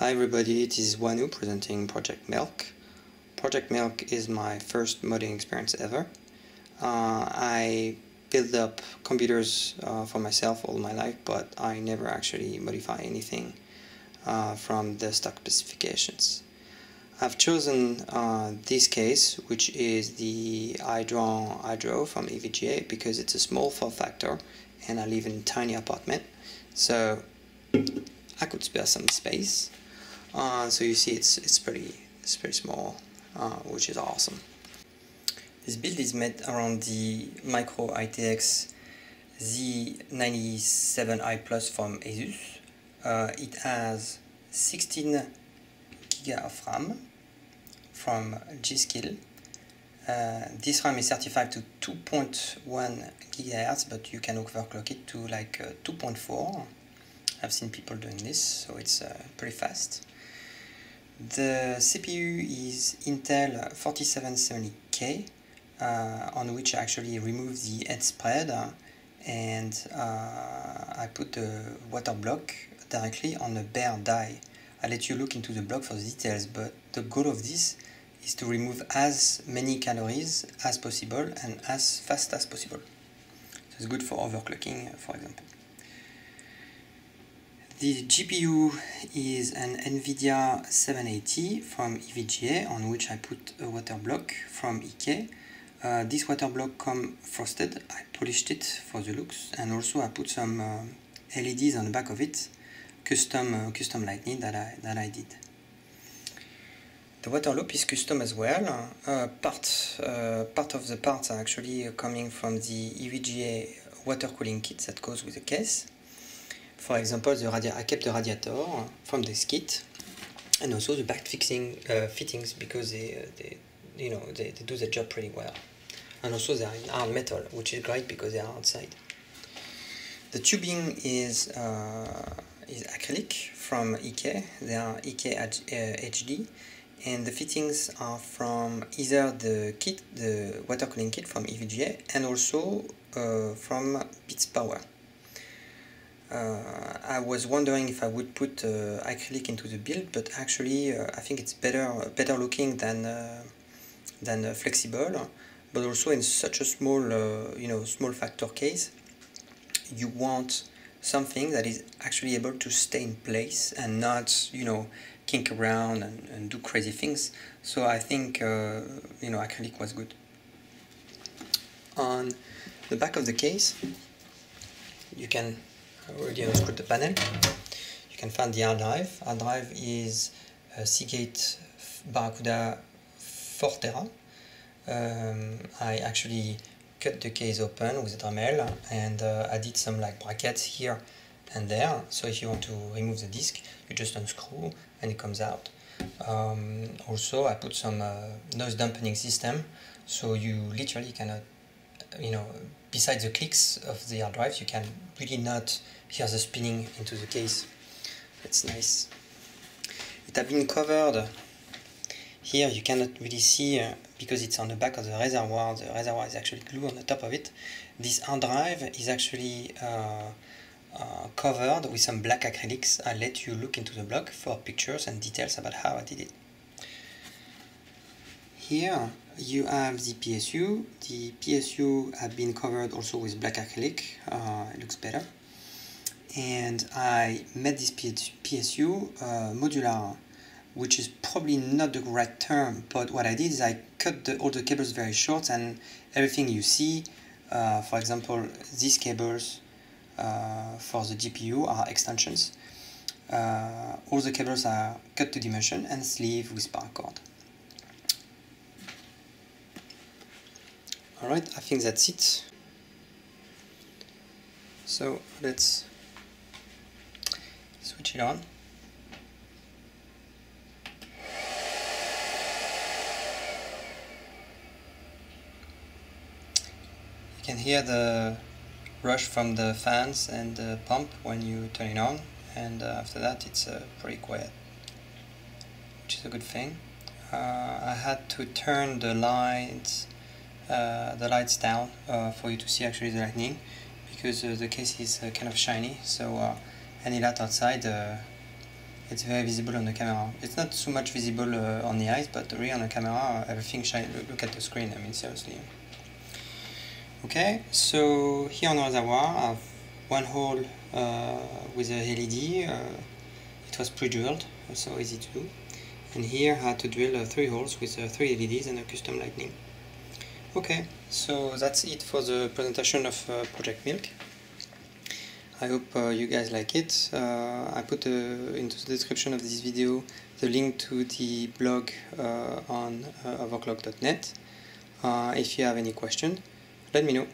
Hi everybody, this is Wanou presenting Project Milk. Project Milk is my first modding experience ever. Uh, I built up computers uh, for myself all my life, but I never actually modify anything uh, from the stock specifications. I've chosen uh, this case, which is the Hadron Hydro from EVGA, because it's a small form factor and I live in a tiny apartment. So I could spare some space. Uh, so you see it's, it's, pretty, it's pretty small, uh, which is awesome. This build is made around the Micro ITX Z97i Plus from Asus. Uh, it has 16 giga of RAM from G.Skill. Uh, this RAM is certified to 2.1 gigahertz, but you can overclock it to like uh, 2.4. I've seen people doing this, so it's uh, pretty fast. The CPU is Intel 4770K, uh, on which I actually removed the head spread and uh, I put the water block directly on a bare die. I'll let you look into the block for the details, but the goal of this is to remove as many calories as possible and as fast as possible. So it's good for overclocking, for example. The GPU is an NVIDIA 780 from EVGA on which I put a water block from EK. Uh, this water block come frosted, I polished it for the looks and also I put some uh, LEDs on the back of it, custom uh, custom lightning that I, that I did. The water loop is custom as well. Uh, part, uh, part of the parts are actually coming from the EVGA water cooling kit that goes with the case. For example, the I kept the radiator from this kit and also the back fixing uh, fittings because they, uh, they you know they, they do the job pretty well. And also they are in hard metal, which is great because they are outside. The tubing is uh, is acrylic from EK. They are EK HD, uh, and the fittings are from either the kit, the water cooling kit from EVGA, and also uh, from Bitspower. Uh, I was wondering if I would put uh, acrylic into the build, but actually uh, I think it's better better looking than than flexible. But also in such a small you know small factor case, you want something that is actually able to stay in place and not you know kink around and, and do crazy things. So I think uh, you know acrylic was good. On the back of the case, you can already unscrewed the panel. You can find the hard drive. Hard drive is a Seagate Barracuda Fortera. Um, I actually cut the case open with a Dremel and uh, did some like brackets here and there. So if you want to remove the disk, you just unscrew and it comes out. Um, also, I put some uh, noise dampening system, so you literally cannot, you know, besides the clicks of the hard drive, you can really not hear the spinning into the case. It's nice. It has been covered. Here you cannot really see uh, because it's on the back of the reservoir. The reservoir is actually glued on the top of it. This hard drive is actually uh, uh, covered with some black acrylics. I'll let you look into the blog for pictures and details about how I did it. Here you have the PSU. The PSU have been covered also with black acrylic. Uh, it looks better. And I made this PSU uh, modular, which is probably not the right term, but what I did is I cut the, all the cables very short and everything you see, uh, for example, these cables uh, for the GPU are extensions. Uh, all the cables are cut to dimension and sleeve with paracord. Alright, I think that's it. So let's switch it on. You can hear the rush from the fans and the pump when you turn it on and uh, after that it's uh, pretty quiet which is a good thing. Uh, I had to turn the lights the lights down uh, for you to see actually the lightning because uh, the case is kind of shiny so any light outside it's very visible on the camera. It's not so much visible uh, on the eyes, but really on the camera, everything shine. Look at the screen. I mean, seriously. Okay, so here on the reservoir, I have one hole uh, with a LED. Uh, it was pre-drilled, so easy to do. And here I had to drill uh, three holes with uh, three LEDs and a custom lighting. Okay, so that's it for the presentation of uh, Project Milk. I hope uh, you guys like it. Uh, I put uh, into the description of this video the link to the blog uh, on uh, overclock.net. If you have any question, let me know.